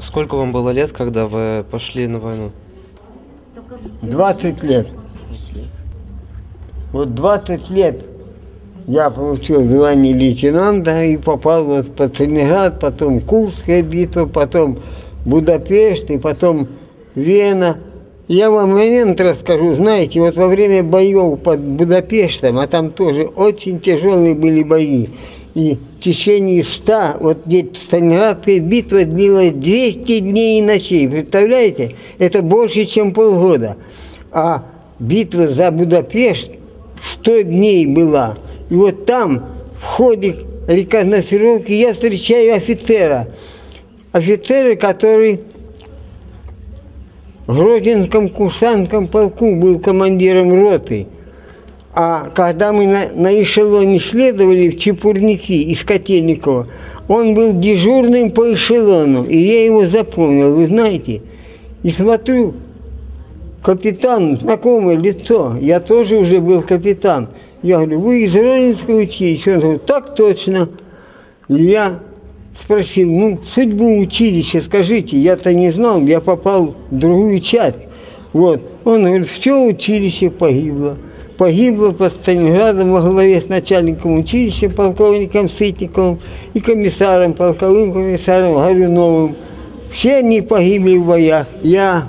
Сколько вам было лет, когда вы пошли на войну? 20 лет. Вот 20 лет я получил звание лейтенанта и попал вот под Сталинград, потом Курская битва, потом Будапешт и потом Вена. Я вам момент расскажу, знаете, вот во время боев под Будапештом, а там тоже очень тяжелые были бои, и в течение 100, вот где Сталинградская битва длилась 200 дней и ночей, представляете? Это больше, чем полгода. А битва за Будапешт 100 дней была. И вот там, в ходе рекогносцировки, я встречаю офицера. Офицера, который в Грозинском курсантском полку был командиром роты. А когда мы на, на эшелоне следовали в Чепурники из Котельникова, он был дежурным по эшелону, и я его запомнил, вы знаете. И смотрю, капитан, знакомое лицо, я тоже уже был капитан. Я говорю, вы из Ронинского училища? Он говорит, так точно. И я спросил, ну, судьбу училища скажите, я-то не знал, я попал в другую часть. Вот. Он говорит, все училище погибло. Погибло под Сталинградом во главе с начальником училища, полковником Сытниковым и комиссаром, полковым комиссаром Горюновым. Все они погибли в боях. Я